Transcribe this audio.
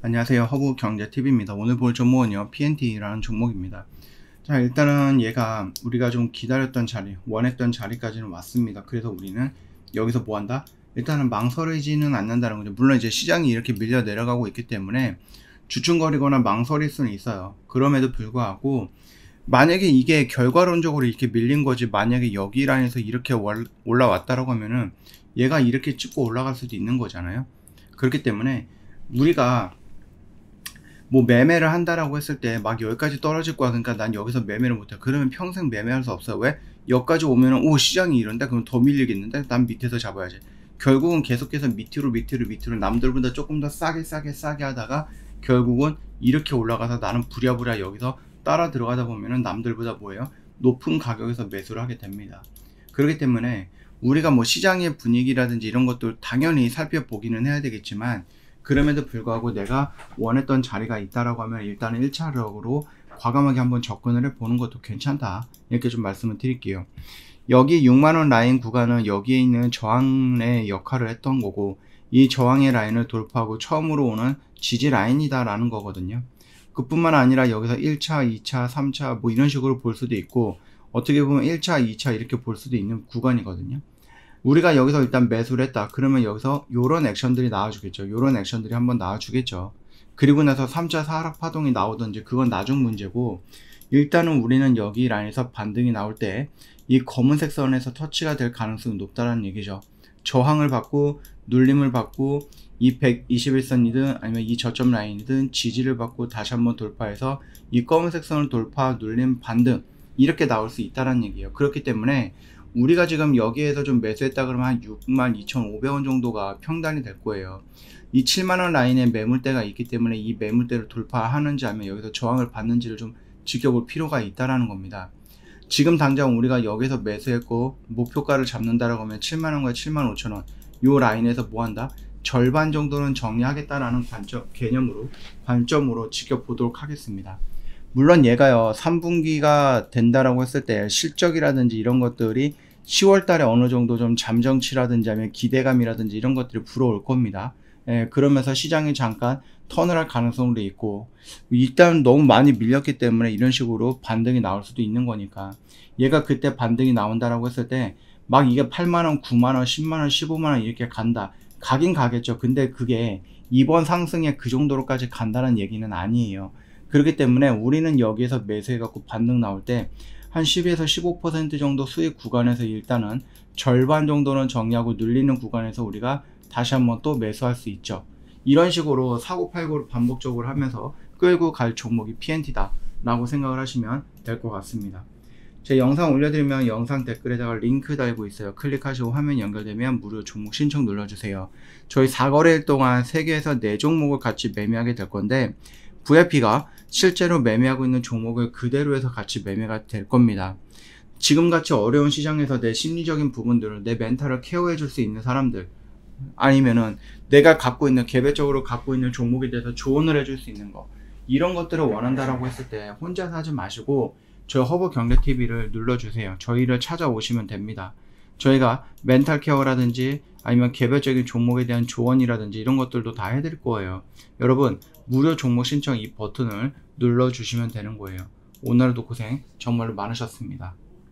안녕하세요. 허브 경제TV입니다. 오늘 볼 종목은요, PNT라는 종목입니다. 자, 일단은 얘가 우리가 좀 기다렸던 자리, 원했던 자리까지는 왔습니다. 그래서 우리는 여기서 뭐 한다? 일단은 망설이지는 않는다는 거죠. 물론 이제 시장이 이렇게 밀려 내려가고 있기 때문에 주춤거리거나 망설일 수는 있어요. 그럼에도 불구하고 만약에 이게 결과론적으로 이렇게 밀린 거지 만약에 여기 라인에서 이렇게 올라왔다라고 하면은 얘가 이렇게 찍고 올라갈 수도 있는 거잖아요. 그렇기 때문에 우리가 뭐 매매를 한다라고 했을 때 막 여기까지 떨어질 거야. 그러니까 난 여기서 매매를 못해. 그러면 평생 매매할 수 없어요. 왜? 여기까지 오면은 오 시장이 이런데 그럼 더 밀리겠는데 난 밑에서 잡아야지. 결국은 계속해서 밑으로 밑으로 밑으로 남들보다 조금 더 싸게 싸게 싸게 하다가 결국은 이렇게 올라가서 나는 부랴부랴 여기서 따라 들어가다 보면은 남들보다 뭐예요? 높은 가격에서 매수를 하게 됩니다. 그렇기 때문에 우리가 뭐 시장의 분위기라든지 이런 것들 당연히 살펴보기는 해야 되겠지만 그럼에도 불구하고 내가 원했던 자리가 있다라고 하면 일단은 1차적으로 과감하게 한번 접근을 해 보는 것도 괜찮다. 이렇게 좀 말씀을 드릴게요. 여기 6만원 라인 구간은 여기에 있는 저항의 역할을 했던 거고 이 저항의 라인을 돌파하고 처음으로 오는 지지 라인이다 라는 거거든요. 그뿐만 아니라 여기서 1차, 2차, 3차 뭐 이런 식으로 볼 수도 있고 어떻게 보면 1차, 2차 이렇게 볼 수도 있는 구간이거든요. 우리가 여기서 일단 매수를 했다. 그러면 여기서 요런 액션들이 나와주겠죠. 요런 액션들이 한번 나와주겠죠. 그리고 나서 3차 하락 파동이 나오든지 그건 나중 문제고 일단은 우리는 여기 라인에서 반등이 나올 때 이 검은색 선에서 터치가 될 가능성이 높다는 얘기죠. 저항을 받고 눌림을 받고 이 121선이든 아니면 이 저점 라인이든 지지를 받고 다시 한번 돌파해서 이 검은색 선을 돌파 눌림 반등 이렇게 나올 수 있다는 얘기예요. 그렇기 때문에 우리가 지금 여기에서 좀 매수했다 그러면 한 62,500원 정도가 평단이 될 거예요. 이 7만원 라인에 매물대가 있기 때문에 이 매물대를 돌파하는지 아니면 여기서 저항을 받는지를 좀 지켜볼 필요가 있다라는 겁니다. 지금 당장 우리가 여기서 매수했고 목표가를 잡는다라고 하면 7만원과 7만 5천원 요 라인에서 뭐 한다? 절반 정도는 정리하겠다라는 관점, 개념으로, 관점으로 지켜보도록 하겠습니다. 물론 얘가요 3분기가 된다라고 했을 때 실적이라든지 이런 것들이 10월 달에 어느 정도 좀 잠정치라든지 아니면 기대감이라든지 이런 것들이 불어올 겁니다. 예, 그러면서 시장이 잠깐 턴을 할 가능성도 있고 일단 너무 많이 밀렸기 때문에 이런 식으로 반등이 나올 수도 있는 거니까 얘가 그때 반등이 나온다라고 했을 때 막 이게 8만원, 9만원, 10만원, 15만원 이렇게 간다. 가긴 가겠죠. 근데 그게 이번 상승에 그 정도로까지 간다는 얘기는 아니에요. 그렇기 때문에 우리는 여기에서 매수해갖고 반등 나올 때 한 10에서 15% 정도 수익 구간에서 일단은 절반 정도는 정리하고 눌리는 구간에서 우리가 다시 한번 또 매수할 수 있죠. 이런 식으로 사고팔고를 반복적으로 하면서 끌고 갈 종목이 PNT다 라고 생각을 하시면 될 것 같습니다. 제 영상 올려드리면 영상 댓글에다가 링크 달고 있어요. 클릭하시고 화면 연결되면 무료 종목 신청 눌러주세요. 저희 4거래일 동안 3개에서 4종목을 같이 매매하게 될 건데 VIP가 실제로 매매하고 있는 종목을 그대로 해서 같이 매매가 될 겁니다. 지금같이 어려운 시장에서 내 심리적인 부분들을 내 멘탈을 케어해 줄 수 있는 사람들 아니면은 내가 갖고 있는 개별적으로 갖고 있는 종목에 대해서 조언을 해줄 수 있는 거 이런 것들을 원한다라고 했을 때 혼자서 하지 마시고 저희 허브 경제 TV를 눌러주세요. 저희를 찾아오시면 됩니다. 저희가 mental care라든지 아니면 개별적인 종목에 대한 조언이라든지 이런 것들도 다 해드릴 거예요. 여러분 무료 종목 신청 이 버튼을 눌러주시면 되는 거예요. 오늘도 고생 정말로 많으셨습니다.